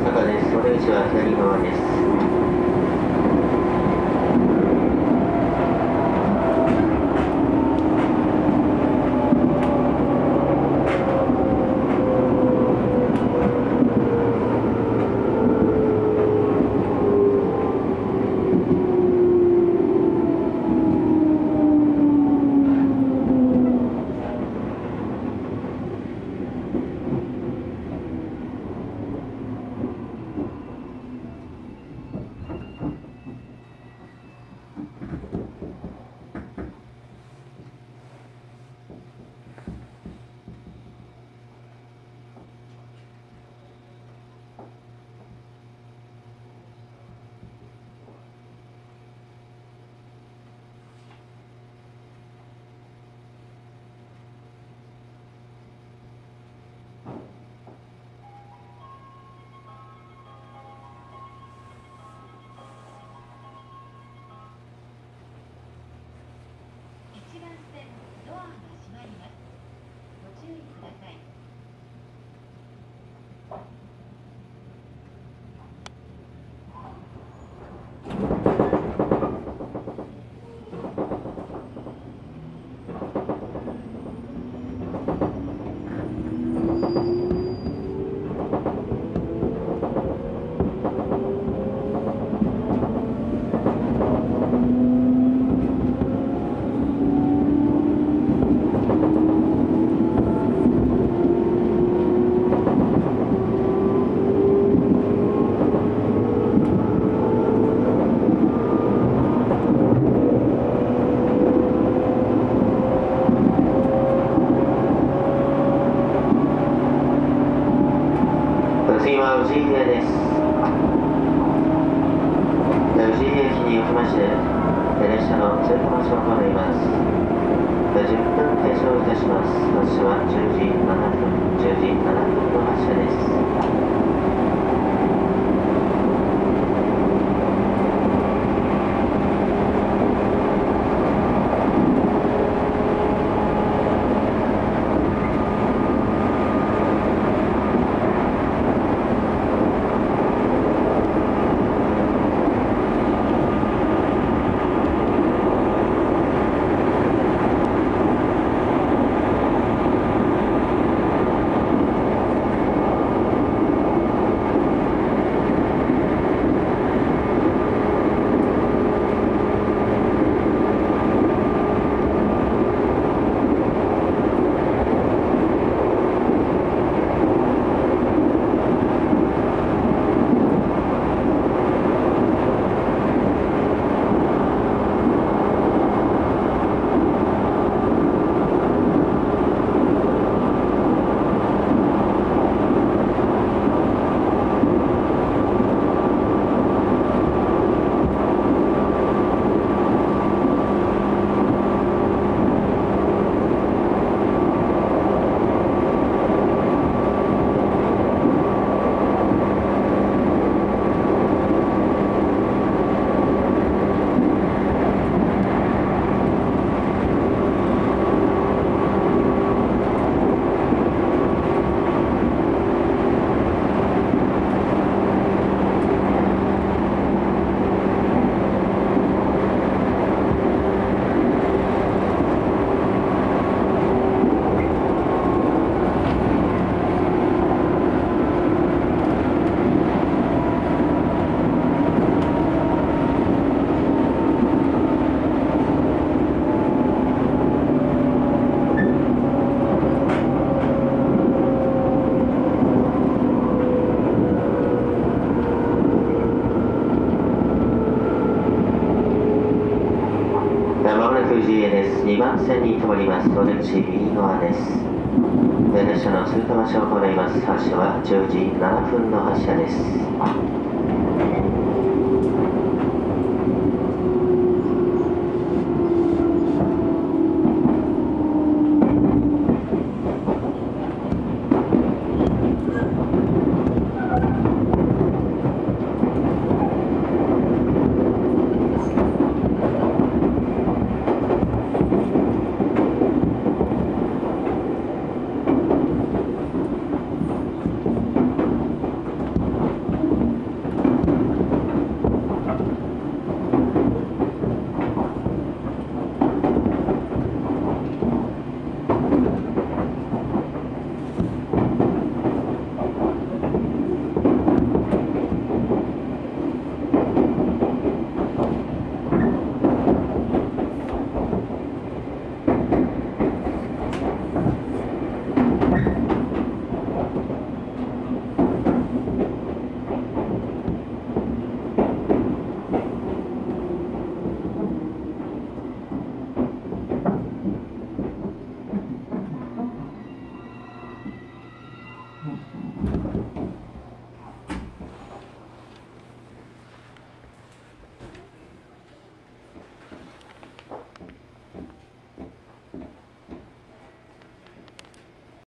坂です。出口は左側です。です2番線に停まります。お出口右側です。列車の通過場所を行います。発車は10時7分の発車です。